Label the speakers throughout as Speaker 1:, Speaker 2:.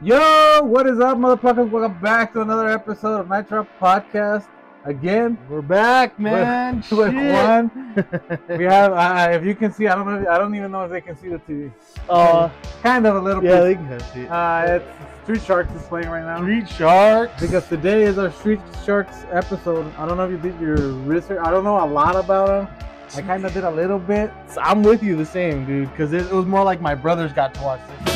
Speaker 1: Yo, what is up, motherfuckers? Welcome back to another episode of Trap Podcast. Again,
Speaker 2: We're back, man.
Speaker 1: with, with
Speaker 2: Shit.
Speaker 1: one. We have, uh, if you can see, I don't know, I don't even know if they can see the TV.
Speaker 2: Uh,
Speaker 1: Kind of a little
Speaker 2: yeah,
Speaker 1: bit.
Speaker 2: they can see it.
Speaker 1: Uh, it's Street Sharks is playing right now.
Speaker 2: Street Sharks.
Speaker 1: Because today is our Street Sharks episode. I don't know if you did your research. I don't know a lot about them. I kind of did a little bit.
Speaker 2: I'm with you the same, dude, because it, it was more like my brothers got to watch this.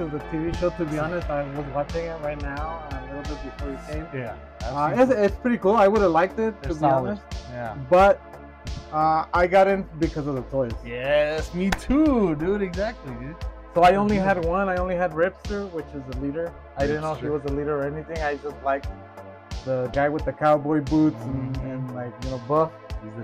Speaker 1: Into the TV show to be honest. I was watching it right now a little bit before you came.
Speaker 2: Yeah.
Speaker 1: Uh, it's, it's pretty cool. I would have liked it to
Speaker 2: They're
Speaker 1: be
Speaker 2: solid.
Speaker 1: honest,
Speaker 2: Yeah.
Speaker 1: but uh, I got in because of the toys.
Speaker 2: Yes, me too, dude. Exactly, dude.
Speaker 1: So I only had one. I only had Ripster, which is the leader. I didn't know if he was a leader or anything. I just liked the guy with the cowboy boots and,
Speaker 2: Mhm.
Speaker 1: and like you know buff.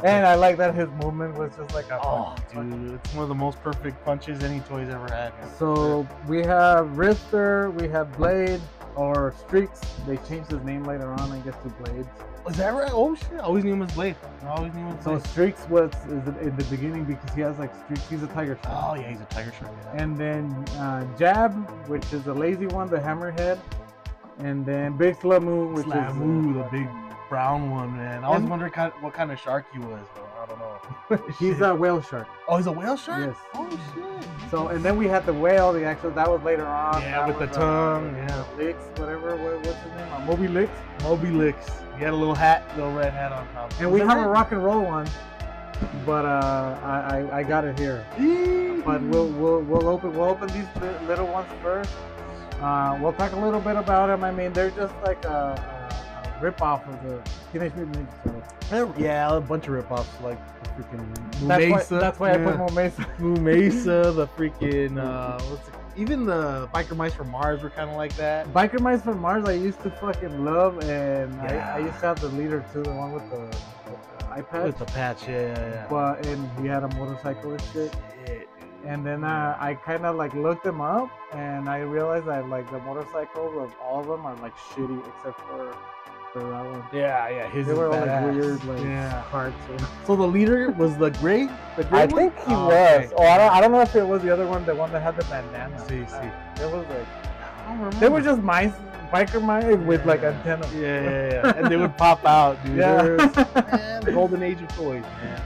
Speaker 1: And I like that his movement was just like a.
Speaker 2: Oh, dude, it's one of the most perfect punches any toy's ever had.
Speaker 1: So we have Ripster, we have Blade or Streex. They changed his name later on, I guess, to Blades.
Speaker 2: was that right? Oh shit! I always knew him as Blade. I always knew him as
Speaker 1: So Streex was is in the beginning because he has like Streaks. He's a tiger shark.
Speaker 2: Oh yeah, he's a tiger shark. Yeah.
Speaker 1: And then uh, Jab, which is the lazy one, the hammerhead. And then Big Slammu, which
Speaker 2: Slammu,
Speaker 1: is
Speaker 2: the big brown one, man. I was
Speaker 1: And-
Speaker 2: wondering kind what kind of shark he was, bro. I don't know.
Speaker 1: he's a whale shark.
Speaker 2: oh, he's a whale shark.
Speaker 1: Yes.
Speaker 2: Oh shit.
Speaker 1: So and then we had the whale, the actual that was later on.
Speaker 2: Yeah, with the tongue,
Speaker 1: Uh,
Speaker 2: yeah.
Speaker 1: Licks, whatever. What, what's his name? Uh, Moby Licks.
Speaker 2: Moby Licks. He had a little hat, little red hat on top.
Speaker 1: And we have a rock and roll one, but uh, I, I I got it here. But we'll we'll we'll open we'll open these little ones first. Uh, we'll talk a little bit about them. I mean, they're just like a, a, a rip off of the Teenage Mutant Ninja Turtles.
Speaker 2: Yeah, a bunch of ripoffs like the freaking
Speaker 1: That's why,
Speaker 2: Mesa.
Speaker 1: that's why I put
Speaker 2: yeah.
Speaker 1: Moo Mesa.
Speaker 2: Mesa, the freaking uh, what's it? even the biker mice from Mars were kind of like that.
Speaker 1: Biker Mice from Mars, I used to fucking love, and I, I used to have the leader too, the one with the, with the iPad.
Speaker 2: With the patch, yeah, yeah, yeah.
Speaker 1: But and he had a motorcycle and shit.
Speaker 2: Shit.
Speaker 1: And then uh, I kind of like looked them up, and I realized that like the motorcycles of all of them are like shitty except for for that one.
Speaker 2: Yeah, yeah, his
Speaker 1: They were all like weird like
Speaker 2: Yeah.
Speaker 1: parts.
Speaker 2: So the leader was the gray. The gray
Speaker 1: I
Speaker 2: one?
Speaker 1: think he
Speaker 2: Oh,
Speaker 1: was.
Speaker 2: okay.
Speaker 1: Oh, I don't. I don't know if it was the other one, the one that had the bandana.
Speaker 2: See,
Speaker 1: Uh,
Speaker 2: see.
Speaker 1: It was like
Speaker 2: I don't remember.
Speaker 1: they were just mice, biker mice with like
Speaker 2: Yeah.
Speaker 1: antennas.
Speaker 2: Yeah, yeah, yeah. and they would pop out, dude.
Speaker 1: Yeah.
Speaker 2: There's- man, golden age of toys, man.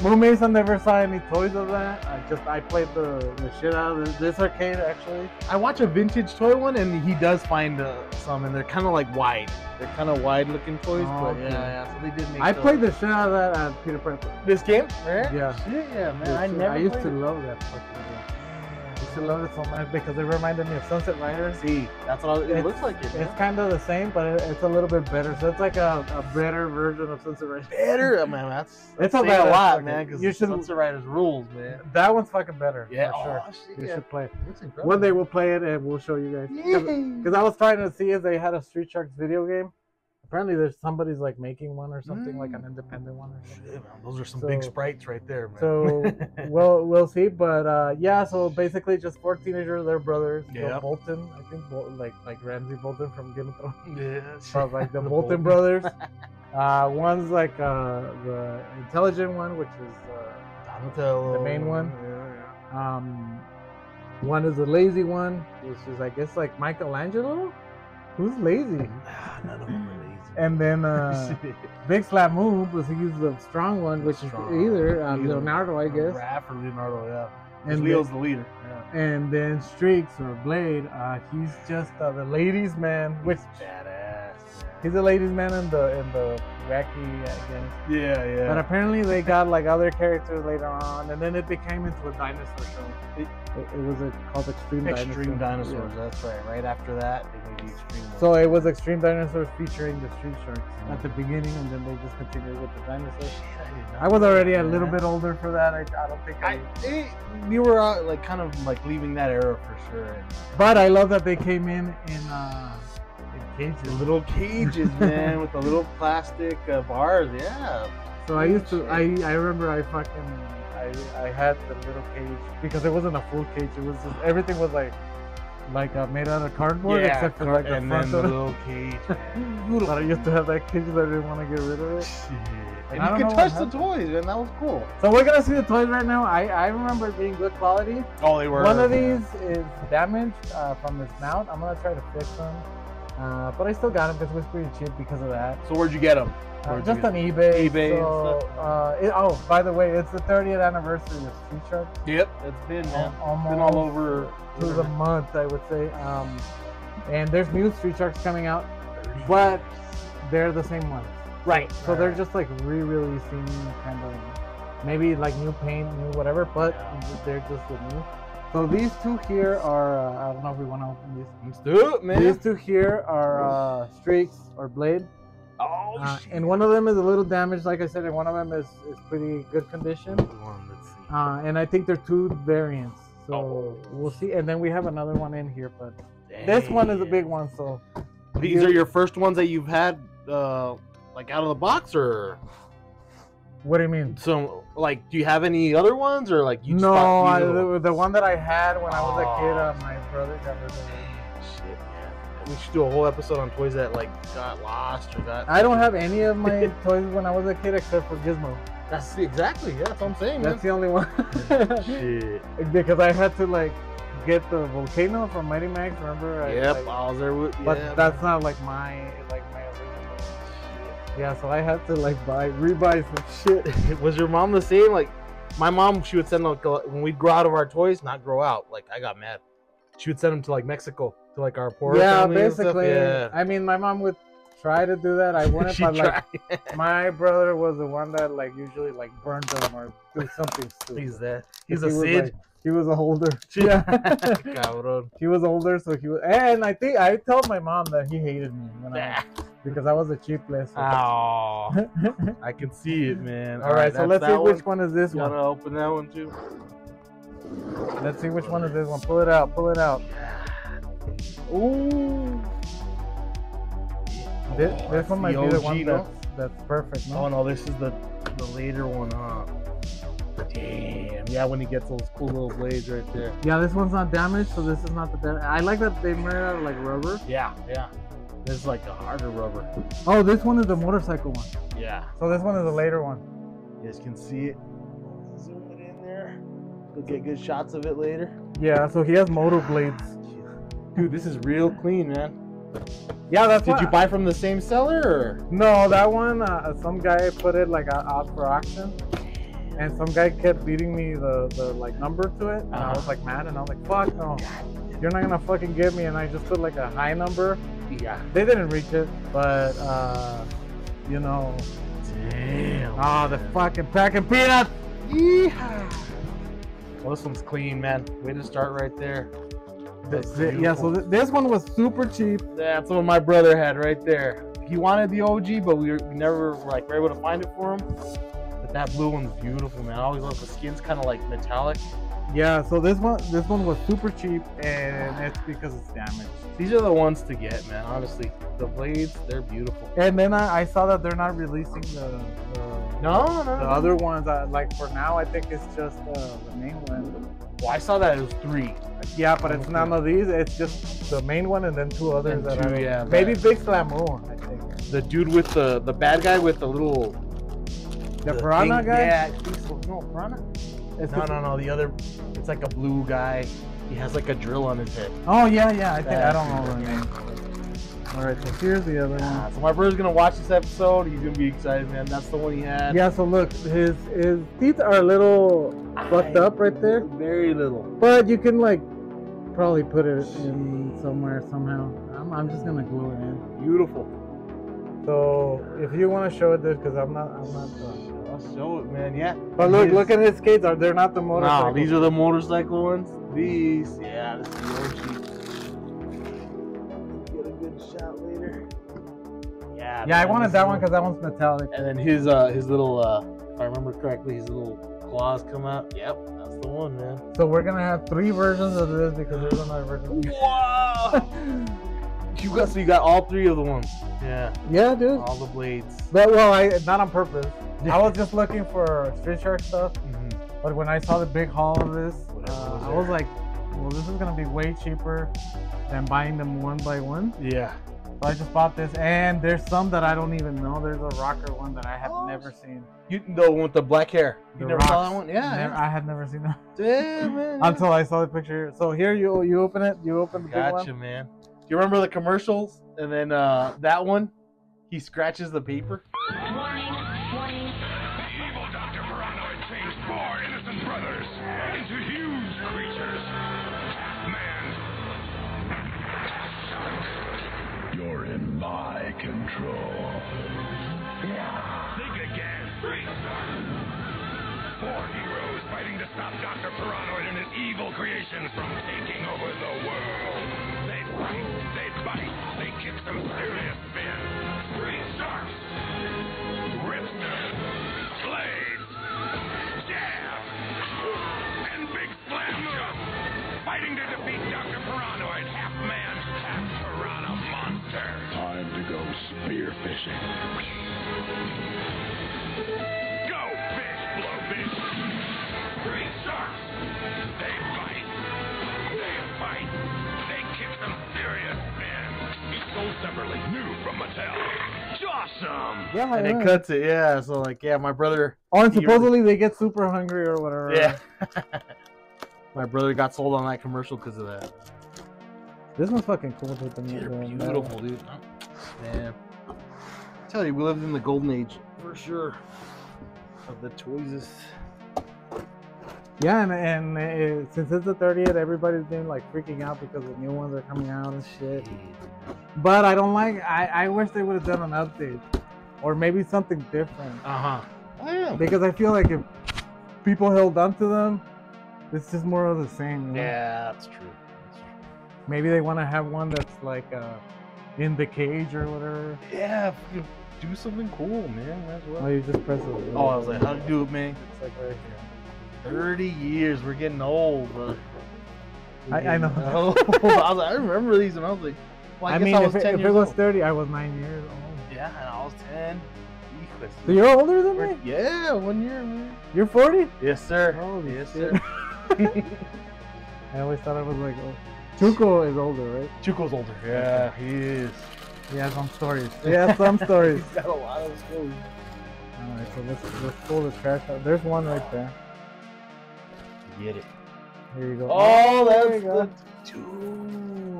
Speaker 2: Honestly.
Speaker 1: Moo Mesa never saw any toys of that. I just I played the, the shit out of this, this arcade actually.
Speaker 2: I watch a vintage toy one, and he does find uh, some, and they're kind of like wide. They're kind of wide looking toys,
Speaker 1: Oh,
Speaker 2: but yeah, yeah. So they did make.
Speaker 1: I
Speaker 2: those.
Speaker 1: played the shit out of that at Peter Piper.
Speaker 2: this game, right?
Speaker 1: Yeah.
Speaker 2: Shit, yeah, man. I never.
Speaker 1: I used to
Speaker 2: it.
Speaker 1: love that fucking game. I used to love it so much because it reminded me of Sunset Riders.
Speaker 2: See, that's what I, it
Speaker 1: It's-
Speaker 2: looks like. It,
Speaker 1: It's kind of the same, but it, it's a little bit better. So it's like a, a better version of Sunset Riders.
Speaker 2: better, oh, man. That's
Speaker 1: It's
Speaker 2: it's
Speaker 1: a
Speaker 2: a lot, man. Because
Speaker 1: you should-
Speaker 2: Sunset Riders rules, man.
Speaker 1: That one's fucking better.
Speaker 2: Yeah,
Speaker 1: for sure.
Speaker 2: oh, shit,
Speaker 1: You
Speaker 2: yeah.
Speaker 1: should play. it.
Speaker 2: That's.
Speaker 1: One day we'll play it and we'll show you guys. Because I was trying to see if they had a Street Sharks video game. Apparently, there's somebody's like making one or something, like an independent one or something.
Speaker 2: Shit, man, those are some big sprites right there, man.
Speaker 1: So we'll we'll see, but uh, yeah. So basically, just four teenagers, they're brothers. Bill
Speaker 2: Yep.
Speaker 1: Bolton, I think, Bol- like like Ramsey Bolton from Game of Thrones.
Speaker 2: yeah,
Speaker 1: So like the, Bolton brothers. Uh, one's like uh, the intelligent one, which is uh,
Speaker 2: Donatello.
Speaker 1: The main one?
Speaker 2: Yeah, yeah.
Speaker 1: Um, one is the lazy one, which is I guess like Michelangelo. Who's lazy?
Speaker 2: Ah, none of them lazy.
Speaker 1: And then uh, Big Slammu was he's the strong one, which
Speaker 2: Strong.
Speaker 1: is either uh, Leonardo, I guess.
Speaker 2: Raph or Leonardo, yeah.
Speaker 1: And
Speaker 2: And Leo's the leader. Yeah.
Speaker 1: And then Streex or Blade, uh, he's just uh, the ladies' man, which
Speaker 2: Badass. man.
Speaker 1: he's a ladies' man in the in the wacky, I guess.
Speaker 2: Yeah, yeah.
Speaker 1: But apparently they got like other characters later on, and then it became into a dinosaur show. It, it, it was a, called Extreme,
Speaker 2: Extreme
Speaker 1: Dinosaur.
Speaker 2: Dinosaurs,
Speaker 1: Yeah.
Speaker 2: that's right. Right after that, they made the Extreme one.
Speaker 1: So it was Extreme Dinosaurs featuring the Street Sharks at the beginning, and then they just continued with the dinosaurs.
Speaker 2: I
Speaker 1: I was already
Speaker 2: that,
Speaker 1: a little bit older for that. I, I don't think I,
Speaker 2: I, it, you were uh, like kind of like leaving that era for sure. And
Speaker 1: But I love that they came in in uh in
Speaker 2: the
Speaker 1: cages.
Speaker 2: little cages, man, with the little plastic uh, bars. Yeah.
Speaker 1: So I used to. I I remember I fucking I I had the little cage because it wasn't a full cage. It was just everything was like like uh, made out of cardboard
Speaker 2: yeah,
Speaker 1: except for
Speaker 2: car-
Speaker 1: like the
Speaker 2: and
Speaker 1: front
Speaker 2: then the little cage. Man.
Speaker 1: But I used to have that cage that I didn't want to get rid of it.
Speaker 2: Shit.
Speaker 1: And
Speaker 2: And you could touch the toys, man. That was cool.
Speaker 1: So we're gonna see the toys right now. I I remember it being good quality.
Speaker 2: Oh, they were.
Speaker 1: One of these is damaged uh, from his mount. I'm gonna try to fix them. Uh, but I still got them because it was pretty cheap because of that.
Speaker 2: So where'd you get them?
Speaker 1: Uh, just on eBay.
Speaker 2: eBay
Speaker 1: So, uh, it, oh, by the way, it's the 30th anniversary of Street Shark.
Speaker 2: Yep, it's been man.
Speaker 1: Al-
Speaker 2: It's been all over.
Speaker 1: to the month, I would say. Um, and there's new Street Sharks coming out, but they're the same ones.
Speaker 2: Right.
Speaker 1: So they're just like re-releasing kind of maybe like new paint, new whatever, but they're just the new. So these two here are uh, I don't know if we want to open these.
Speaker 2: Let's do it, man.
Speaker 1: These two here are uh, streex or blade,
Speaker 2: oh,
Speaker 1: uh,
Speaker 2: shit.
Speaker 1: and one of them is a little damaged, like I said, and one of them is, is pretty good condition.
Speaker 2: One, let's see.
Speaker 1: Uh, and I think they're two variants, so
Speaker 2: Oh.
Speaker 1: we'll see. And then we have another one in here, but this one is a big one, so
Speaker 2: These are your first ones that you've had, uh, like out of the box, or
Speaker 1: what do you mean?
Speaker 2: so? Like, do you have any other ones, or like you? just
Speaker 1: no, I, the, the one that I had when I was a kid, uh, my brother got rid of it.
Speaker 2: Shit, man. We should do a whole episode on toys that like got lost or got.
Speaker 1: I don't have any of my toys when I was a kid except for Gizmo.
Speaker 2: That's exactly. Yeah, that's what I'm saying, man.
Speaker 1: That's the only one.
Speaker 2: Shit.
Speaker 1: because I had to like get the volcano from Mighty Max. Remember? I,
Speaker 2: Yep,
Speaker 1: like-
Speaker 2: I was there with.
Speaker 1: but
Speaker 2: yeah,
Speaker 1: that's not like my like. Yeah, so I had to like buy rebuy some shit.
Speaker 2: was your mom the same? Like, my mom, she would send like when we'd grow out of our toys, not grow out. Like, I got mad. She would send them to like Mexico to like our poor
Speaker 1: yeah,
Speaker 2: family and stuff.
Speaker 1: basically.
Speaker 2: Yeah.
Speaker 1: I mean, my mom would try to do that. I wouldn't, but like my brother was the one that like usually like burned them or do something stupid.
Speaker 2: He's that. He's
Speaker 1: He
Speaker 2: a
Speaker 1: was,
Speaker 2: Sid.
Speaker 1: like- he was a holder. Yeah.
Speaker 2: Cabrón.
Speaker 1: he was older, so he was. And I think I told my mom that he hated me when I, because I was a cheap list.
Speaker 2: Oh, I can see it, man.
Speaker 1: All right, so let's see
Speaker 2: that
Speaker 1: which one is this
Speaker 2: You
Speaker 1: one.
Speaker 2: gotta open that one too.
Speaker 1: Let's see which one is this one. Pull it out. Pull it out. Ooh. This,
Speaker 2: Oh,
Speaker 1: this
Speaker 2: that's
Speaker 1: one might
Speaker 2: the
Speaker 1: be the one
Speaker 2: no?
Speaker 1: that's, that's perfect. No?
Speaker 2: Oh no, this is the the later one, huh? Damn. Yeah, when he gets those cool little blades right there.
Speaker 1: Yeah, this one's not damaged, so this is not the. I like that they made it out of like rubber.
Speaker 2: Yeah, yeah. This is like a harder rubber.
Speaker 1: Oh, this one is the motorcycle one.
Speaker 2: Yeah.
Speaker 1: So this one is the later one.
Speaker 2: You guys can see it. Zoom it in there. We'll get good shots of it later.
Speaker 1: Yeah, so he has motor blades.
Speaker 2: Dude, this is real clean, man.
Speaker 1: Yeah, that's
Speaker 2: Did
Speaker 1: what-
Speaker 2: you buy from the same seller or?
Speaker 1: No, that one, uh, some guy put it like uh, out for auction, and some guy kept beating me the, the like number to it, and I
Speaker 2: Uh-huh.
Speaker 1: was like mad, and I was like, "Fuck no, you're not gonna fucking get me!" And I just put like a high number.
Speaker 2: Yeah.
Speaker 1: They didn't reach it, but uh, you know,
Speaker 2: Damn.
Speaker 1: ah, the fucking pack of peanuts.
Speaker 2: Yeehaw. Well, this one's clean, man. Way to start right there.
Speaker 1: Th-
Speaker 2: That's
Speaker 1: th- yeah, so th- this one was super cheap.
Speaker 2: That's what my brother had right there. He wanted the OG, but we, were, we never were, like were able to find it for him. But that blue one's beautiful, man. I always love the skin's kind of like metallic.
Speaker 1: Yeah, so this one, this one was super cheap, and it's because it's damaged.
Speaker 2: These are the ones to get, man. Honestly, the blades, they're beautiful.
Speaker 1: And then I, I saw that they're not releasing the, the
Speaker 2: No, no,
Speaker 1: The
Speaker 2: no.
Speaker 1: other ones, uh, like for now, I think it's just uh, the main one.
Speaker 2: Well, I saw that it was three.
Speaker 1: Yeah, but it's none of these. It's just the main one and then two others
Speaker 2: And
Speaker 1: that
Speaker 2: two,
Speaker 1: are
Speaker 2: yeah,
Speaker 1: maybe Big Slammu. I think.
Speaker 2: The dude with the the bad guy with the little
Speaker 1: The piranha
Speaker 2: King-
Speaker 1: guy?
Speaker 2: Yeah, I so. No, piranha.
Speaker 1: It's
Speaker 2: No,
Speaker 1: the-
Speaker 2: no, no. The other, it's like a blue guy. He has like a drill on his head.
Speaker 1: Oh yeah, yeah. I think I don't know the name. All right, so here's the other
Speaker 2: Ah,
Speaker 1: one.
Speaker 2: so my brother's gonna watch this episode. He's gonna be excited, man. That's the one he had.
Speaker 1: Yeah, so look, his his teeth are a little fucked up right there,
Speaker 2: Very little.
Speaker 1: but you can like probably put it in somewhere somehow. I'm, I'm just gonna glue it in.
Speaker 2: Beautiful.
Speaker 1: So if you want to show it, this, because I'm not, I'm not. Uh,
Speaker 2: show it, man. Yeah.
Speaker 1: but look,
Speaker 2: His-
Speaker 1: look at his skates. Are they're not the motorcycle?
Speaker 2: No, these are the motorcycle ones. These, yeah, this is the OG. Get a good shot later. Yeah.
Speaker 1: Yeah, I wanted that one because that one's metallic.
Speaker 2: And then his uh his little uh if I remember correctly, his little claws come out. Yep, that's the one, man.
Speaker 1: So we're gonna have three versions of this because there's another version.
Speaker 2: Wow. you got so you got all three of the ones. Yeah.
Speaker 1: Yeah, dude.
Speaker 2: All the blades.
Speaker 1: But well, I not on purpose. I was just looking for Street Shark stuff,
Speaker 2: Mhm.
Speaker 1: but when I saw the big haul of this, uh,
Speaker 2: was
Speaker 1: I was like, well, this is gonna be way cheaper than buying them one by one.
Speaker 2: Yeah.
Speaker 1: So I just bought this, and there's some that I don't even know. There's a rocker one that I have
Speaker 2: Oh,
Speaker 1: never seen.
Speaker 2: You the one with the black hair. You
Speaker 1: The
Speaker 2: never saw that one? Yeah.
Speaker 1: Never-
Speaker 2: yeah.
Speaker 1: I had never seen that
Speaker 2: Damn, man.
Speaker 1: until I saw the picture. So here you you open it. You open the big
Speaker 2: Gotcha,
Speaker 1: one.
Speaker 2: man. Do you remember the commercials? And then uh, that one, he scratches the paper.
Speaker 3: Evil from taking over the world. They fight, they bite, they kick some serious spin. Three sharks. Ripsters, Blades, Jab, and Big Slam Jump, fighting to defeat Dr. Piranoid, half man, half piranha monster. Time to go spear fishing.
Speaker 1: Yeah,
Speaker 2: And
Speaker 1: yeah.
Speaker 2: it cuts it, yeah. So like, yeah, my brother,
Speaker 1: Oh, and
Speaker 2: he really-
Speaker 1: supposedly they get super hungry or whatever.
Speaker 2: yeah. my brother got sold on that commercial because of that.
Speaker 1: This one's fucking cool with the
Speaker 2: They're
Speaker 1: the-
Speaker 2: beautiful, dude. Man, tell you, we lived in the golden age for sure of the toys.
Speaker 1: Yeah, and, and it, since it's the 30th, everybody's been like freaking out because the new ones are coming out and shit. But I don't like. I, I wish they would have done an update, or maybe something different.
Speaker 2: Uh huh. Oh.
Speaker 1: Because I feel like if people held on to them, it's just more of the same. you know?
Speaker 2: Yeah, that's true. That's true.
Speaker 1: Maybe they want to have one that's like uh, in the cage or whatever.
Speaker 2: Yeah, do something cool, man. Might as
Speaker 1: Oh,
Speaker 2: well.
Speaker 1: you just press it.
Speaker 2: Oh, I was like, how do you do it, man?
Speaker 1: It's like right here.
Speaker 2: 30 years. We're getting old, bro.
Speaker 1: I- I
Speaker 2: getting
Speaker 1: know.
Speaker 2: I was like, I remember these, and I was like, well, I,
Speaker 1: I,
Speaker 2: guess
Speaker 1: mean,
Speaker 2: I was
Speaker 1: if, it,
Speaker 2: 10
Speaker 1: if
Speaker 2: years
Speaker 1: it was
Speaker 2: old.
Speaker 1: 30, I was nine years old.
Speaker 2: Yeah, and I was 10.
Speaker 1: So you're older than me?
Speaker 2: Yeah, one year, man.
Speaker 1: You're 40?
Speaker 2: Yes, sir.
Speaker 1: Holy
Speaker 2: yes,
Speaker 1: shit.
Speaker 2: sir.
Speaker 1: I always thought I was like, oh. Chuko is older, right?
Speaker 2: Chuko's older. Yeah, he is.
Speaker 1: He has some stories. He has some stories.
Speaker 2: He's got a lot of stories.
Speaker 1: Alright, so let's, let's pull the trash out. There's one right there.
Speaker 2: Get it.
Speaker 1: Here you go.
Speaker 2: Oh,
Speaker 1: there
Speaker 2: that's
Speaker 1: you go.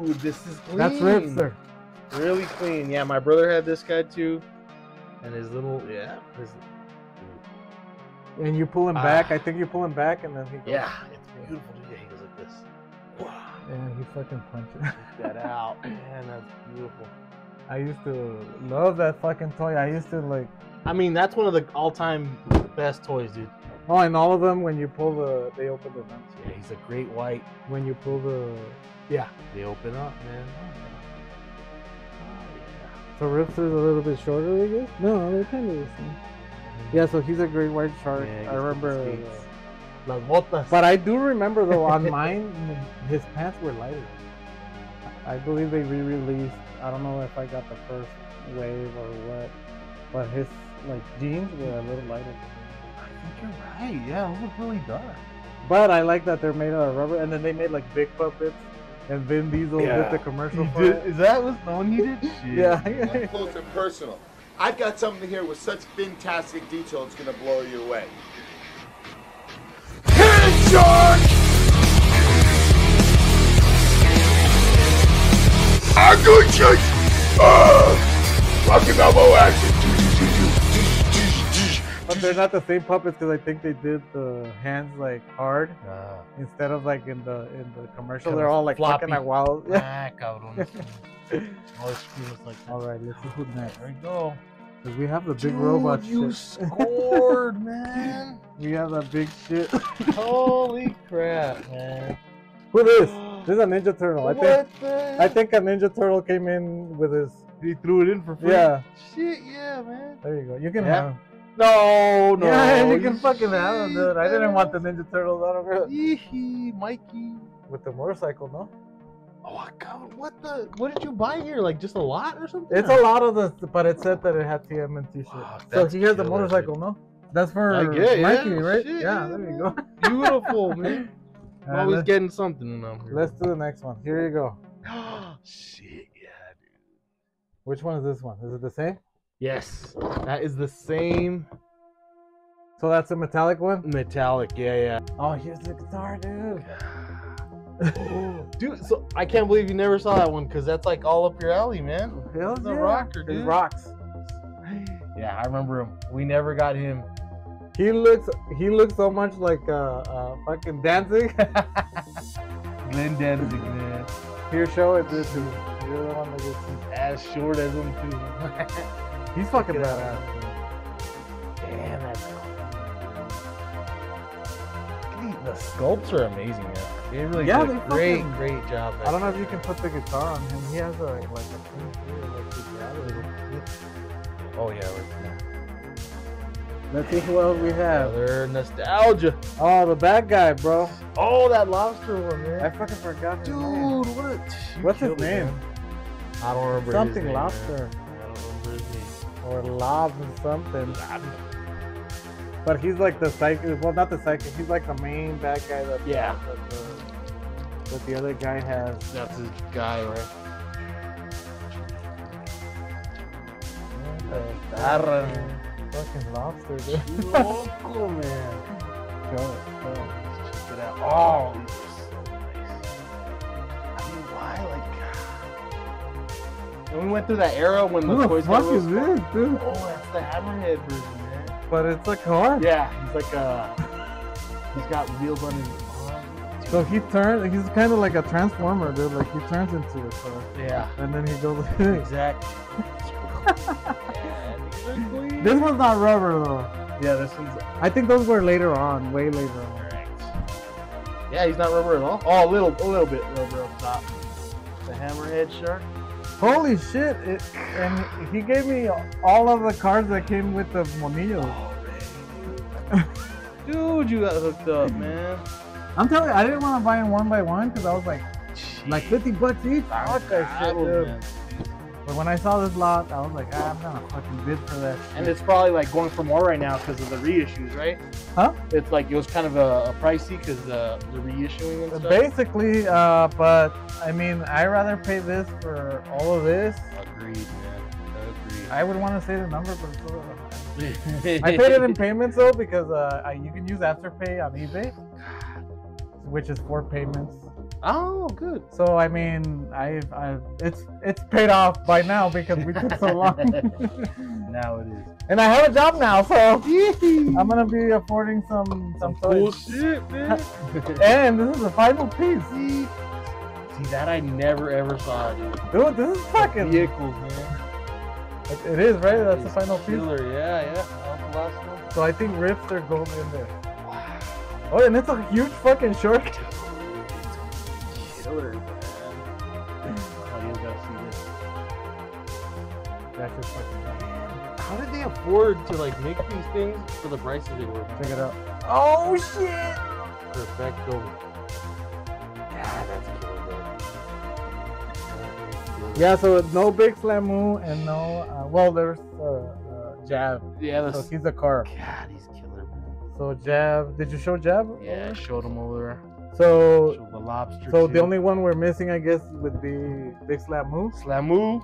Speaker 2: the dude. This is clean.
Speaker 1: That's Ripster.
Speaker 2: Really clean. Yeah, my brother had this guy too, and his little yeah. His,
Speaker 1: And you pull him
Speaker 2: Ah.
Speaker 1: back. I think you pull him back and then he goes.
Speaker 2: yeah, it's beautiful. Dude. Yeah, he goes like this.
Speaker 1: And he fucking punches.
Speaker 2: Get that out, man. That's beautiful.
Speaker 1: I used to love that fucking toy. I used to like.
Speaker 2: I mean, that's one of the all-time best toys, dude.
Speaker 1: Oh, and all of them when you pull the, they open the vents.
Speaker 2: Yeah, he's a great white.
Speaker 1: When you pull the,
Speaker 2: Yeah, they open up, man.
Speaker 1: So Ripster's a little bit shorter, I guess. No, they're kind of the same. Yeah, so he's a great white shark.
Speaker 2: Yeah,
Speaker 1: I remember. uh.
Speaker 2: Las botas.
Speaker 1: But I do remember though on mine, his pants were lighter. I believe they re-released. I don't know if I got the first wave or what, but his like jeans were a little lighter.
Speaker 2: I think you're right. Yeah, it look really dark.
Speaker 1: But I like that they're made out of rubber, and then they made like big puppets, and Vin Diesel
Speaker 2: Yeah.
Speaker 1: did the commercial
Speaker 2: He
Speaker 1: for
Speaker 2: did,
Speaker 1: it.
Speaker 2: is that was the one he did? Shit.
Speaker 1: Yeah.
Speaker 4: Close and personal. I've got something here with such fantastic detail, it's gonna blow you away. Headshot! I good shit! Ah! Rocky Balboa action!
Speaker 1: But they're not the same puppets because I think they did the hands like hard instead of like in the in the commercial.
Speaker 2: Kinda
Speaker 1: They're all like
Speaker 2: floppy.
Speaker 1: fucking like wild.
Speaker 2: Ah, cabrón. Always screw like that.
Speaker 1: All right, let's see who's next.
Speaker 2: There we go.
Speaker 1: Cause we have the big
Speaker 2: Dude,
Speaker 1: robot
Speaker 2: you
Speaker 1: shit.
Speaker 2: scored, man.
Speaker 1: We have that big shit.
Speaker 2: Holy crap, man.
Speaker 1: Who this? This is a Ninja Turtle. I think
Speaker 2: the
Speaker 1: I think a Ninja Turtle came in with his.
Speaker 2: he threw it in for free.
Speaker 1: Yeah,
Speaker 2: Shit, yeah, man.
Speaker 1: there you go. You can
Speaker 2: Yeah.
Speaker 1: have him.
Speaker 2: No, no.
Speaker 1: yeah, you can fucking have him, dude. I didn't want the Ninja Turtles of it.
Speaker 2: Yee-hee, Mikey.
Speaker 1: With the motorcycle, no?
Speaker 2: Oh god, what the? What did you buy here? Like just a lot or something?
Speaker 1: It's a lot of the, but it said that it had TMNT shit.
Speaker 2: Wow,
Speaker 1: so he has the motorcycle, no? That's for
Speaker 2: I get, yeah,
Speaker 1: Mikey, right?
Speaker 2: shit,
Speaker 1: yeah,
Speaker 2: yeah,
Speaker 1: there you go.
Speaker 2: Beautiful, man. I'm always getting something when here.
Speaker 1: let's do the next one. Here you go.
Speaker 2: Shit, yeah, dude.
Speaker 1: Which one is this one? Is it the same?
Speaker 2: Yes, that is the same
Speaker 1: So that's a metallic one?
Speaker 2: metallic. Yeah, yeah.
Speaker 1: Oh, here's the guitar, dude.
Speaker 2: dude, so I can't believe you never saw that one because that's like all up your alley, man.
Speaker 1: Hell
Speaker 2: The
Speaker 1: yeah.
Speaker 2: rocker,
Speaker 1: It
Speaker 2: dude.
Speaker 1: rocks.
Speaker 2: Yeah, I remember him. We never got him.
Speaker 1: He looks he looks so much like uh, uh fucking Danzig.
Speaker 2: Glenn Danzig, man.
Speaker 1: Here, show it, dude. You're the one that gets
Speaker 2: As short as him too.
Speaker 1: He's fucking badass.
Speaker 2: Damn, that's cool. The sculpts are amazing, man. They really
Speaker 1: Yeah,
Speaker 2: did a great,
Speaker 1: fucking-
Speaker 2: great job.
Speaker 1: I don't know if you can put the guitar on him. He has a like a like he grab it.
Speaker 2: Oh yeah,
Speaker 1: Let's see who else we have.
Speaker 2: Another nostalgia.
Speaker 1: Oh, the bad guy, bro.
Speaker 2: Oh, that lobster one, man.
Speaker 1: I fucking forgot.
Speaker 2: Dude, what?
Speaker 1: What's his name?
Speaker 2: I don't remember.
Speaker 1: Something
Speaker 2: his name,
Speaker 1: lobster
Speaker 2: Man. I don't remember his name.
Speaker 1: Or Lob something. But he's like the psychic. Well, not the psychic. He's like the main bad guy that
Speaker 2: Yeah.
Speaker 1: that, the, uh, that the other guy has.
Speaker 2: That's his guy, right? Arr.
Speaker 1: Fucking lobster, dude.
Speaker 2: Loco, man.
Speaker 1: Show it, show it.
Speaker 2: Check it out. Oh, when we went through that era when the
Speaker 1: Who the
Speaker 2: toys
Speaker 1: fuck is this, dude?
Speaker 2: Oh, that's the Hammerhead version, man.
Speaker 1: But it's a car.
Speaker 2: Yeah, he's like a. he's got wheels on his arm.
Speaker 1: So he turns. He's kind of like a transformer, dude. Like he turns into a car,
Speaker 2: Yeah,
Speaker 1: and then he goes.
Speaker 2: exactly.
Speaker 1: this one's not rubber though.
Speaker 2: yeah, this one's
Speaker 1: I think those were later on, way later on.
Speaker 2: Yeah, he's not rubber at all. Oh, a little, a little bit rubber up top. The hammerhead shark.
Speaker 1: Holy shit! It, and he gave me all of the cards that came with the Monillos.
Speaker 2: Dude, you got hooked up, man.
Speaker 1: I'm telling you, I didn't want to buy them one by one because I was like, like 50 bucks each. Fuck that shit, dude.
Speaker 2: man.
Speaker 1: But when I saw this lot, I was like, ah, I'm gonna fucking bid for that.
Speaker 2: And it's probably like going for more right now because of the reissues, right?
Speaker 1: Huh?
Speaker 2: It's like it was kind of a, a pricey because the the reissuing and.
Speaker 1: Basically, uh, but I mean, I rather pay this for all of this.
Speaker 2: Agreed, man. Agreed.
Speaker 1: I would want to say the number, but it's a little high. I paid it in payments though because uh, I, you can use Afterpay on eBay, which is four payments.
Speaker 2: Oh, good.
Speaker 1: So I mean, I've, I've it's it's paid off by now because we took so long,
Speaker 2: Now it is.
Speaker 1: and I have a job now, so I'm gonna be affording some some
Speaker 2: Cool shit, man.
Speaker 1: And this is the final piece,
Speaker 2: See that I never ever saw, dude.
Speaker 1: dude. This is fucking.
Speaker 2: Vehicles, man.
Speaker 1: It is right. That's the final piece.
Speaker 2: killer. Yeah, yeah. The last one.
Speaker 1: So I think rips are going in there. Wow. Oh, and it's a huge fucking shark.
Speaker 2: Killer, man. Oh, you gotta see this.
Speaker 1: That's just fucking.
Speaker 2: How did they afford to like make these things for the prices they were?
Speaker 1: Check it out. Oh shit!
Speaker 2: Perfecto. Yeah, that's killer, bro.
Speaker 1: Yeah, so no big slammu and no. Uh, well, there's uh, uh, jab.
Speaker 2: Yeah,
Speaker 1: So
Speaker 2: that's.
Speaker 1: he's a car.
Speaker 2: God, he's killer, man.
Speaker 1: So jab. Did you show jab?
Speaker 2: Yeah, I showed him over there.
Speaker 1: So
Speaker 2: Showed the lobster.
Speaker 1: so
Speaker 2: too.
Speaker 1: the only one we're missing, I guess, would be big slammu.
Speaker 2: Slammu.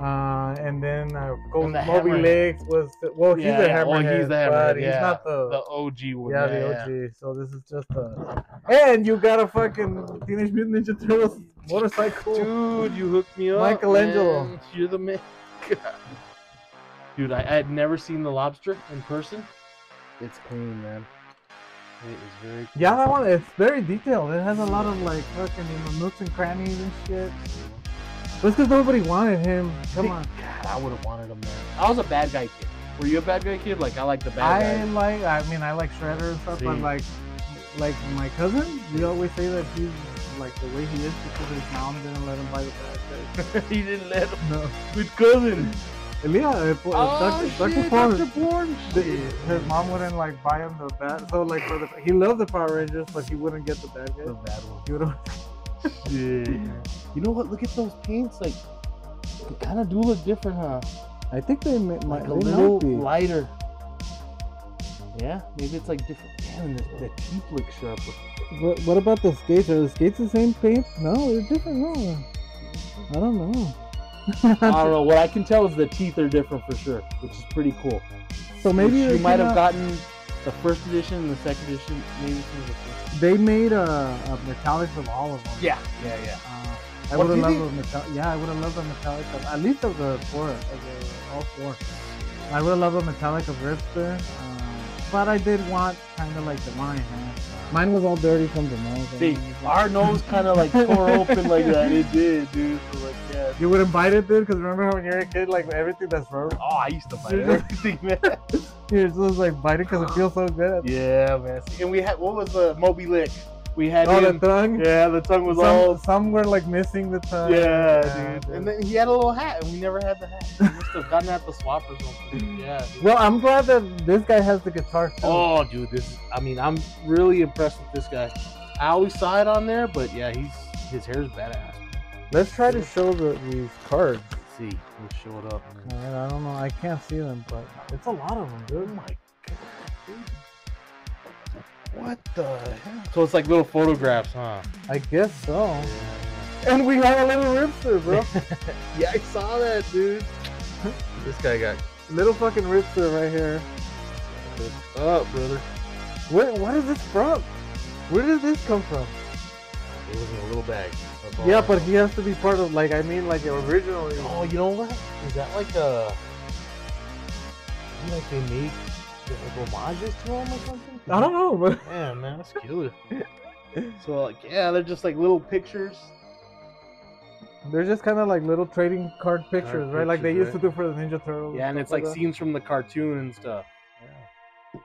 Speaker 1: Uh, and then uh, Gold
Speaker 2: And the
Speaker 1: Moby
Speaker 2: Hammerhead.
Speaker 1: Legs was well, he's
Speaker 2: Yeah,
Speaker 1: the
Speaker 2: well,
Speaker 1: hammerhead,
Speaker 2: he's the
Speaker 1: but
Speaker 2: Hammerhead,
Speaker 1: he's not the,
Speaker 2: The OG one.
Speaker 1: yeah, the OG. So this is just a and you got a fucking Teenage Mutant Ninja Turtles motorcycle.
Speaker 2: Dude, you hooked me up.
Speaker 1: Michelangelo.
Speaker 2: man. You're the man. Dude, I, I had never seen the lobster in person. It's clean, man. It is very cool.
Speaker 1: Yeah, that one it's very detailed. It has a lot of like fucking you know, nooks and crannies and shit. It's because nobody wanted him. Come on.
Speaker 2: God, I would have wanted him, man. I was a bad guy kid. Were you a bad guy kid? Like, I like the bad
Speaker 1: I like. I mean, I like Shredder and stuff, but like, like my cousin, we always say that he's like the way he is because his mom didn't let him buy the bad guys.
Speaker 2: he didn't let him.
Speaker 1: No.
Speaker 2: Good cousin.
Speaker 1: Yeah, uh, po- Dr. Dr.
Speaker 2: shit, Dr. Bourne.
Speaker 1: the- his mom wouldn't like buy him the bat. So like for the he loved the Power Rangers, but he wouldn't get the bad
Speaker 2: The bad one.
Speaker 1: He would
Speaker 2: Shit. You know what? Look at those paints. Like, they kind of do look different, huh?
Speaker 1: I think they ma-
Speaker 2: Like
Speaker 1: might
Speaker 2: a little
Speaker 1: be.
Speaker 2: lighter. Yeah, maybe it's like different. Damn, the, the teeth look sharper.
Speaker 1: What, what about the skates? Are the skates the same paint? No, they're different. No, I don't know.
Speaker 2: I don't know. What I can tell is the teeth are different for sure, which is pretty cool.
Speaker 1: so maybe
Speaker 2: you might have
Speaker 1: cannot-
Speaker 2: gotten the first edition and the second edition, maybe the.
Speaker 1: They made a, a metallics of all of them.
Speaker 2: Yeah, yeah, yeah.
Speaker 1: Uh, I would have loved those metallic. Yeah, I would have loved the metallic of at least of the four, of the, all four. I would have loved a metallic of Ripster, uh, but I did want kind of like the one I had. Mine was all dirty from the nose.
Speaker 2: See, our nose kind of like tore open like that. It did, dude. So like, yeah.
Speaker 1: You wouldn't bite it, dude, because remember when you were a kid, like everything that's rubber,
Speaker 2: Oh, I used to bite everything, man.
Speaker 1: you're just like biting because it feels so good.
Speaker 2: Yeah, man. See, and we had what was the Moby Lick? We had
Speaker 1: Oh, the tongue.
Speaker 2: Yeah, the tongue was
Speaker 1: Some,
Speaker 2: all.
Speaker 1: some were like missing the tongue.
Speaker 2: Yeah, dude. And then he had a little hat, and we never had the hat. We must have gotten that at the swap or something. Yeah. dude.
Speaker 1: Well, I'm glad that this guy has the guitar too.
Speaker 2: Oh, dude, this. Is, I mean, I'm really impressed with this guy. I always saw it on there, but yeah, he's his hair's badass.
Speaker 1: Let's try to show the, these cards.
Speaker 2: Let's see, let's show it up. man.
Speaker 1: I don't know. I can't see them, but it's a lot of them,
Speaker 2: Oh my god, dude. What the hell? So it's like little photographs, huh?
Speaker 1: I guess so. And we have a little ripster, bro.
Speaker 2: Yeah, I saw that, dude. this guy got
Speaker 1: little fucking ripster right here.
Speaker 2: up, brother.
Speaker 1: Where, what is this from? Where did this come from?
Speaker 2: It was in a little bag.
Speaker 1: Yeah, but he has to be part of, like, I mean, like, originally.
Speaker 2: Oh, you know what? Is that like a like they make like homages to him or something?
Speaker 1: I don't know, but
Speaker 2: Yeah, man, that's killer. so like, yeah, they're just like little pictures.
Speaker 1: they're just kind of like little trading card pictures, right? Like they
Speaker 2: pictures,
Speaker 1: used to do for the Ninja Turtles.
Speaker 2: Yeah, and it's like
Speaker 1: that.
Speaker 2: scenes from the cartoon and stuff. Yeah.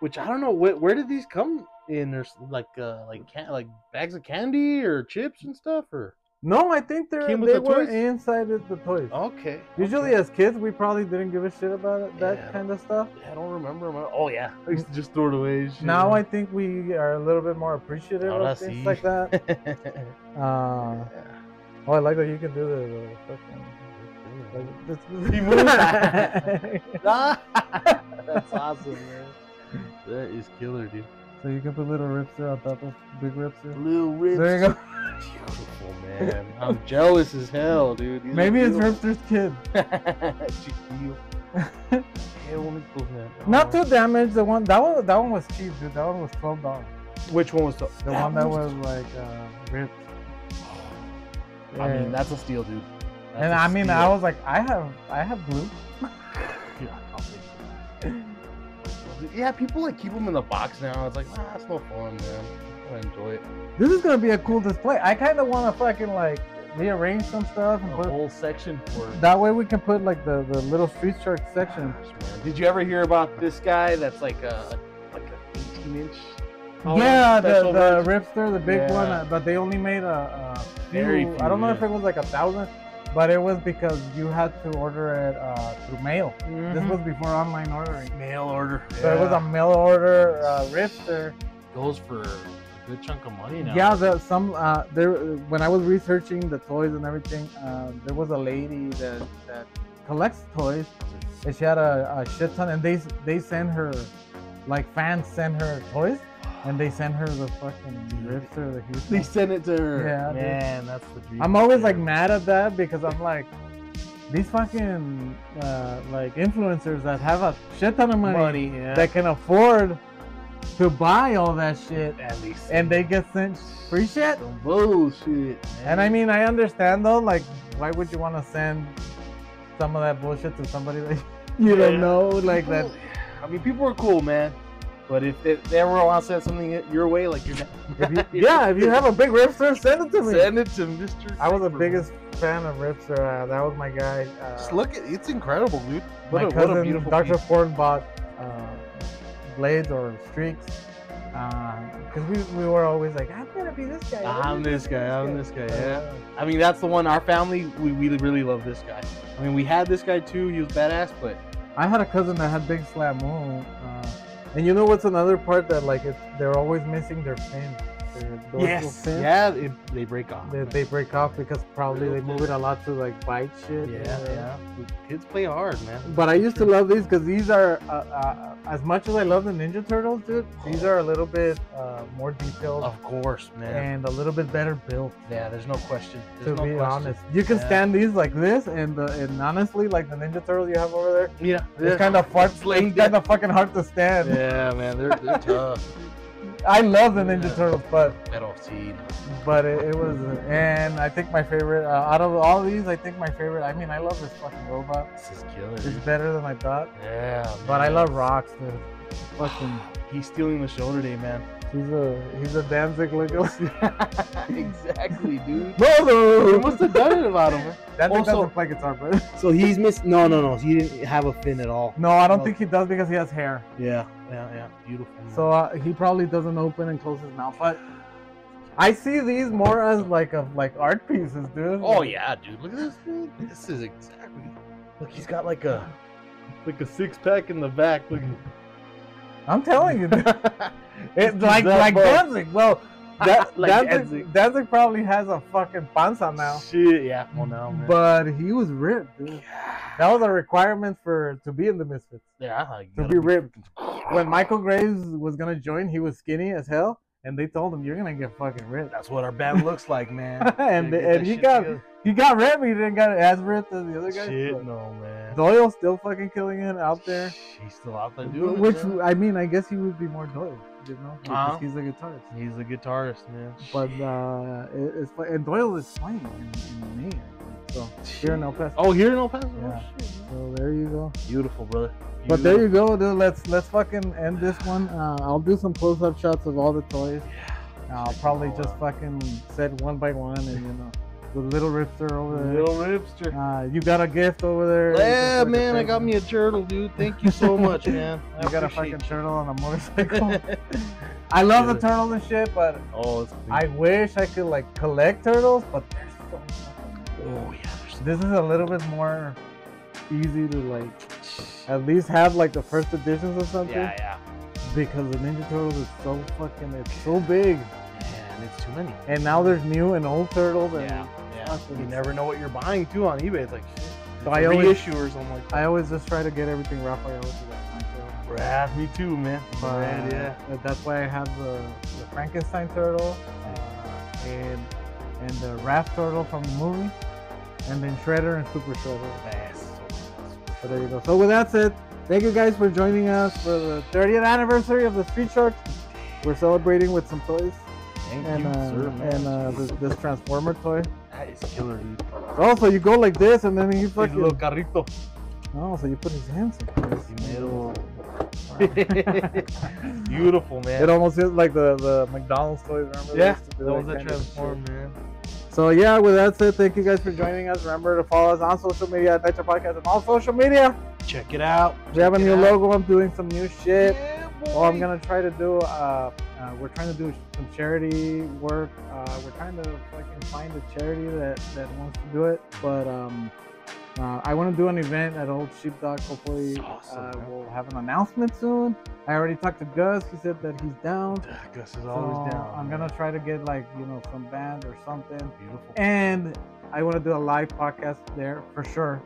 Speaker 2: Which I don't know where, where did these come in? There's like uh like can- like bags of candy or chips and stuff or
Speaker 1: No, I think they
Speaker 2: the
Speaker 1: were
Speaker 2: toys?
Speaker 1: inside the, the toys.
Speaker 2: okay.
Speaker 1: Usually,
Speaker 2: okay.
Speaker 1: as kids, we probably didn't give a shit about it, that
Speaker 2: Yeah.
Speaker 1: kind of stuff.
Speaker 2: Yeah, I don't remember. My, oh yeah, I used to just throw it away. shit.
Speaker 1: Now I think we are a little bit more appreciative
Speaker 2: Oh,
Speaker 1: of things
Speaker 2: easy.
Speaker 1: like that. Uh, oh, I like that you can do the, the fucking. Like, this-
Speaker 2: He moves. That's awesome, man. That is killer, dude.
Speaker 1: so you can put little ripster on top of big ripster.
Speaker 2: Little ribs.
Speaker 1: There you go.
Speaker 2: Beautiful, man. I'm jealous as hell, dude. These
Speaker 1: Maybe it's
Speaker 2: beautiful.
Speaker 1: Ripster's kid.
Speaker 2: Chiquillo. Qué bonito, man.
Speaker 1: Not too damaged. The one that one that one was cheap, dude. That one was twelve dollars.
Speaker 2: Which one was the,
Speaker 1: The one that was like uh, ripped.
Speaker 2: I mean,
Speaker 1: Yeah.
Speaker 2: that's a steal, dude. That's
Speaker 1: and I mean,
Speaker 2: steal.
Speaker 1: I was like, I have, I have glue.
Speaker 2: Yeah, I'll take that. Yeah, people like keep them in the box now. It's like, ah, it's no fun, man. I enjoy it.
Speaker 1: This is gonna be a cool display. I kind of want to fucking like rearrange some stuff and
Speaker 2: A
Speaker 1: put.
Speaker 2: whole section for
Speaker 1: That way we can put like the the little Street Shark section.
Speaker 2: Gosh. Did you ever hear about this guy that's like a like an 18 inch?
Speaker 1: yeah, the, the
Speaker 2: version?
Speaker 1: Ripster, the big one,
Speaker 2: Yeah.
Speaker 1: uh, but they only made a, a few,
Speaker 2: Very
Speaker 1: I don't
Speaker 2: few,
Speaker 1: know if it was like a thousand, but it was because you had to order it uh, through mail. This
Speaker 2: Mhm.
Speaker 1: was before online ordering.
Speaker 2: mail order.
Speaker 1: So it was a mail order uh, Ripster.
Speaker 2: goes for good chunk of money now.
Speaker 1: Yeah, the, some uh, there. When I was researching the toys and everything, uh, there was a lady that that collects toys, and she had a, a shit ton, and they they send her, like fans send her toys, and they send her the fucking Ripster, the
Speaker 2: They send it to her.
Speaker 1: Yeah, dude.
Speaker 2: man, that's the dream.
Speaker 1: I'm always like mad at that because I'm like, these fucking uh, like influencers that have a shit ton of money,
Speaker 2: Money, yeah.
Speaker 1: that can afford to buy all that shit,
Speaker 2: At least.
Speaker 1: and they get sent free shit.
Speaker 2: some bullshit.
Speaker 1: And I mean, I understand though, like, why would you want to send some of that bullshit to somebody that you
Speaker 2: Yeah.
Speaker 1: don't know? Like that.
Speaker 2: I mean, people are cool, man. But if they, they ever want to send something your way, like your
Speaker 1: If you, yeah, if you have a big ripster, send it to me.
Speaker 2: send it to Mr.
Speaker 1: I was the biggest fan of Ripster. Uh, that was my guy. Uh,
Speaker 2: Just look at it's incredible, dude. What,
Speaker 1: my
Speaker 2: a,
Speaker 1: cousin,
Speaker 2: what a beautiful
Speaker 1: Dr.
Speaker 2: piece.
Speaker 1: Ford bought uh, blades or streex because we, we were always like, I'm gonna be this guy. I'm
Speaker 2: I'm this guy. I'm this guy. Yeah.
Speaker 1: Uh,
Speaker 2: I mean, that's the one. Our family, we, we really love this guy. I mean, we had this guy too. He was badass, but
Speaker 1: I had a cousin that had big slammu, uh, and you know what's another part that like it's, they're always missing their fin, their dorsal fin.
Speaker 2: yeah, it, they break off.
Speaker 1: They, they break off because probably they move it a lot to like bite shit.
Speaker 2: yeah,
Speaker 1: uh,
Speaker 2: yeah. Kids play hard, man.
Speaker 1: But I used to love these because these are, uh, uh, as much as I love the Ninja Turtles, dude, these are a little bit uh, more detailed
Speaker 2: Of course, man.
Speaker 1: and a little bit better built.
Speaker 2: yeah, there's no question.
Speaker 1: To
Speaker 2: no
Speaker 1: be
Speaker 2: question.
Speaker 1: honest, you can
Speaker 2: Yeah.
Speaker 1: stand these like this, and uh, and honestly, like the Ninja Turtles you have over there,
Speaker 2: Yeah,
Speaker 1: it's kind of it's kind of fucking hard to stand.
Speaker 2: Yeah, man, they're, they're tough.
Speaker 1: I love the Ninja
Speaker 2: Yeah.
Speaker 1: Turtles, but
Speaker 2: Pero sí,
Speaker 1: but it, it was, and I think my favorite uh, out of all these, I think my favorite. I mean, I love this fucking robot.
Speaker 2: this is killer.
Speaker 1: It's
Speaker 2: dude.
Speaker 1: better than I thought,
Speaker 2: Yeah,
Speaker 1: but I love Rox, dude. Fucking,
Speaker 2: He's stealing the show today, man.
Speaker 1: he's a he's a Danzig looking.
Speaker 2: exactly, dude.
Speaker 1: No, no,
Speaker 2: You must have done it about him.
Speaker 1: That thing
Speaker 2: Also-
Speaker 1: doesn't play guitar, but
Speaker 2: So he's missed. No, no, no. He didn't have a fin at all.
Speaker 1: no, I don't
Speaker 2: No.
Speaker 1: think he does because he has hair.
Speaker 2: Yeah, yeah, yeah. Beautiful. man.
Speaker 1: So uh, he probably doesn't open and close his mouth. But I see these more as like of like art pieces, dude.
Speaker 2: Oh yeah, dude. Look at this. Dude. This is exactly. Look, he's got like a like a six pack in the back. Look.
Speaker 1: I'm telling you, it's like
Speaker 2: that
Speaker 1: like
Speaker 2: buff.
Speaker 1: Danzig. Well, that,
Speaker 2: Like
Speaker 1: Danzig,
Speaker 2: Danzig.
Speaker 1: Probably has a fucking panza now.
Speaker 2: Shit, yeah. Well, now, man.
Speaker 1: But he was ripped, dude. That was a requirement for to be in the Misfits.
Speaker 2: yeah, like,
Speaker 1: To
Speaker 2: gotta
Speaker 1: be ripped. When Michael Graves was gonna join, he was skinny as hell, and they told him, "You're gonna get fucking ripped."
Speaker 2: That's what our band looks like, man.
Speaker 1: and
Speaker 2: Gotta
Speaker 1: and he got
Speaker 2: together.
Speaker 1: he got ripped. He didn't get as ripped as the other guys.
Speaker 2: Shit, no, man.
Speaker 1: Doyle still fucking killing it out there.
Speaker 2: He's still out there doing
Speaker 1: Which
Speaker 2: it.
Speaker 1: I mean, I guess he would be more Doyle, you know, because
Speaker 2: Uh-huh.
Speaker 1: he's a guitarist.
Speaker 2: He's a guitarist, man.
Speaker 1: But uh, it, it's and Doyle is playing in, in May, so here in El Paso.
Speaker 2: Oh, here in El Paso.
Speaker 1: Yeah.
Speaker 2: Oh, shit.
Speaker 1: So there you go.
Speaker 2: Beautiful, brother.
Speaker 1: But there you go, dude. Let's let's fucking end this one. Uh, I'll do some close-up shots of all the toys. I'll probably just fucking set one by one, and you know, the little ripster over there.
Speaker 2: Little Ripster.
Speaker 1: Uh, you got a gift over there.
Speaker 2: Yeah,
Speaker 1: can
Speaker 2: man, I got me a turtle, dude. Thank you so much, man. I
Speaker 1: You got a
Speaker 2: appreciate
Speaker 1: fucking turtle on a motorcycle. I love the
Speaker 2: Yeah.
Speaker 1: turtles and shit, but
Speaker 2: oh, it's
Speaker 1: I wish I could like collect turtles, but they're so fucking
Speaker 2: Oh yeah,
Speaker 1: This is a little bit more easy to like at least have like the first editions or something.
Speaker 2: yeah, yeah.
Speaker 1: Because the Ninja Turtles is so fucking it's so big.
Speaker 2: Man, it's too many.
Speaker 1: And now there's new and old turtles and
Speaker 2: Yeah, yeah. You never know what you're buying too on eBay. It's like shit.
Speaker 1: So I always-
Speaker 2: or something like that.
Speaker 1: I always just try to get everything Raphael to that myself.
Speaker 2: Yeah, me too, man.
Speaker 1: But
Speaker 2: Man, yeah.
Speaker 1: uh, that's why I have the, the Frankenstein turtle uh, and and the Raph turtle from the movie, and then Shredder and Super Shredder.
Speaker 2: Yes.
Speaker 1: So there you go. So with that said, thank you guys for joining us for the 30th anniversary of the Street Sharks. We're celebrating with some toys
Speaker 2: Thank
Speaker 1: and
Speaker 2: you,
Speaker 1: uh,
Speaker 2: sir,
Speaker 1: and uh, this, this Transformer toy.
Speaker 2: That is killer, dude.
Speaker 1: Oh, so you go like this, and then you
Speaker 2: His
Speaker 1: fucking.
Speaker 2: little carrito.
Speaker 1: Oh, so you put his hands in this.
Speaker 2: Primero. Beautiful, man.
Speaker 1: It almost feels like the, the McDonald's toys. Remember?
Speaker 2: yeah,
Speaker 1: used to
Speaker 2: that was a transform, man.
Speaker 1: So yeah, with that said, thank you guys for joining us. Remember to follow us on social media at Night Trap Podcast and all social media.
Speaker 2: Check it out.
Speaker 1: We have a new
Speaker 2: out.
Speaker 1: logo. I'm doing some new shit.
Speaker 2: Yeah,
Speaker 1: Oh, I'm gonna try to do. Uh, uh, we're trying to do some charity work. Uh, we're trying to fucking find a charity that that wants to do it. But um, uh, I want to do an event at Old Sheepdog. Hopefully,
Speaker 2: Awesome,
Speaker 1: uh, we'll have an announcement soon. I already talked to Gus. He said that he's down.
Speaker 2: Gus is
Speaker 1: So
Speaker 2: always down.
Speaker 1: I'm
Speaker 2: man.
Speaker 1: gonna try to get like you know some band or something.
Speaker 2: Beautiful.
Speaker 1: And I want to do a live podcast there for sure.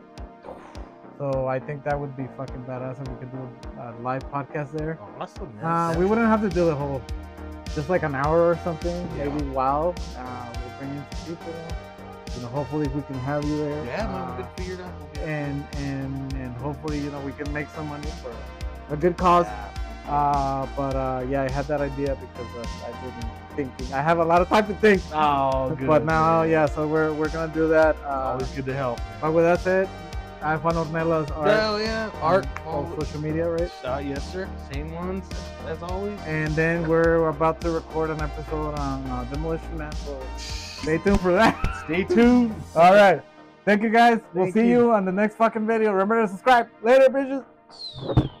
Speaker 1: So I think that would be fucking badass if we could do a live podcast there.
Speaker 2: Awesome, man.
Speaker 1: Uh, we wouldn't have to do the whole, just like an hour or something,
Speaker 2: Yeah.
Speaker 1: maybe wow. Uh, we're bringing some people. you know, hopefully we can have you there.
Speaker 2: Yeah, man,
Speaker 1: uh,
Speaker 2: we could figure it out.
Speaker 1: and and and hopefully you know we can make some money for a good cause. Uh, but uh, yeah, I had that idea because uh, I didn't thinking. I have a lot of time to think.
Speaker 2: Oh, good.
Speaker 1: but now, yeah, so we're we're gonna do that. Uh,
Speaker 2: always good to help.
Speaker 1: but with that said, I'm Juan Ornelas art
Speaker 2: Hell yeah, art.
Speaker 1: on social media, right?
Speaker 2: Uh, yes, sir. Same ones as always.
Speaker 1: And then we're about to record an episode on uh, Demolition Man, so stay tuned for that.
Speaker 2: Stay tuned.
Speaker 1: All right. Thank you guys. We'll see
Speaker 2: you.
Speaker 1: you on the next fucking video. Remember to subscribe. Later, bitches.